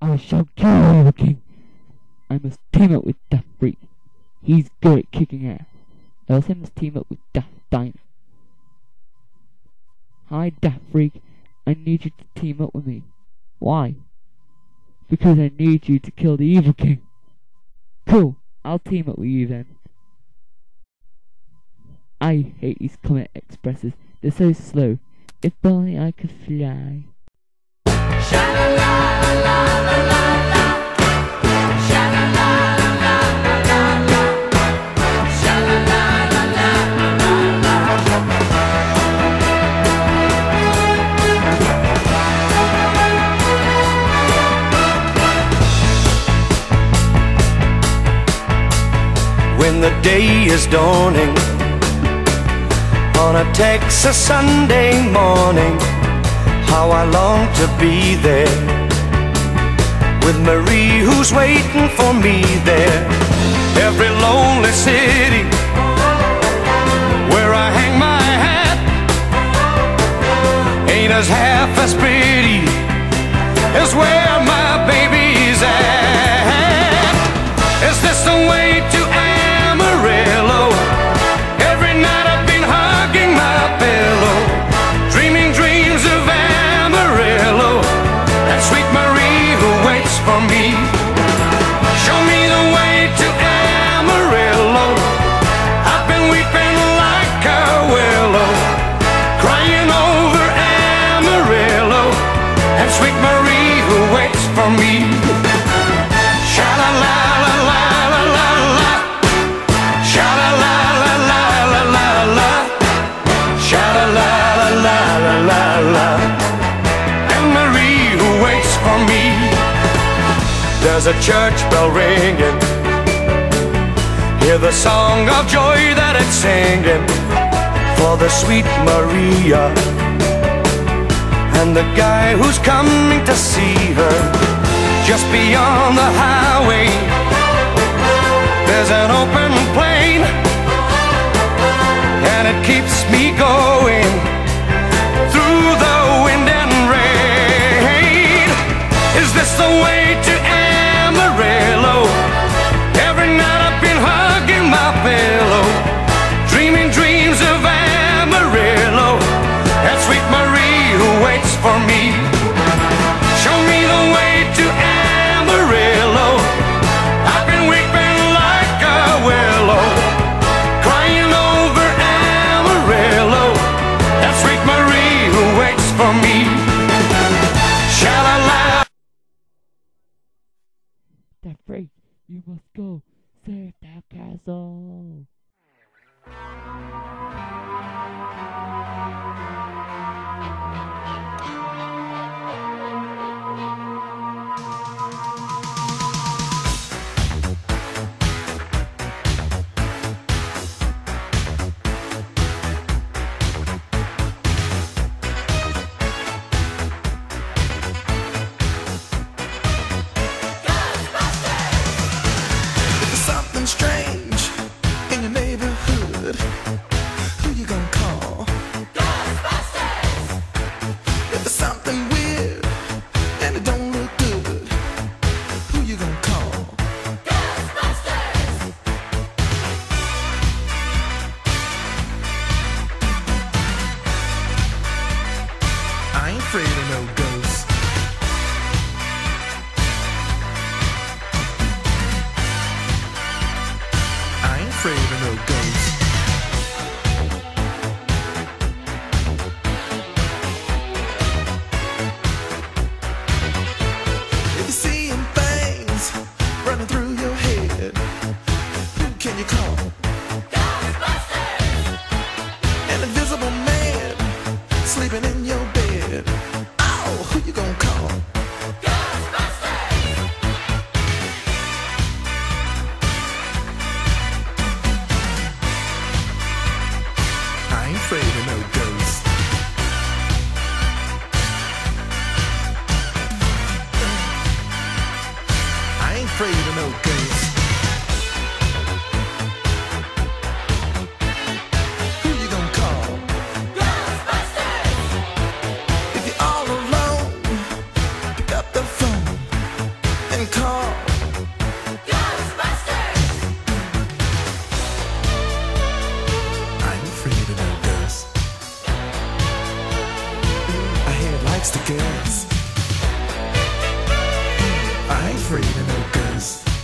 I shall kill Evil King. I must team up with Daft Freak. He's good at kicking ass. I also must team up with Daft. Hi, Daft Freak. I need you to team up with me. Why? Because I need you to kill the Evil King. Cool. I'll team up with you then. I hate these Comet Expresses. They're so slow. If only I could fly. When the day is dawning on a Texas Sunday morning. How I long to be there with Marie, who's waiting for me there. Every lonely city where I hang my hat ain't as half as pretty as where my baby's at. Is this the way to There's a church bell ringing. Hear the song of joy that it's singing for the sweet Maria and the guy who's coming to see her just beyond the highway. There's an open plain, it keeps me going through the wind and rain. Is this the way to for me. Sha la la. Daft Freak, you must go save I ain't afraid afraid of no ghosts. Ghosts.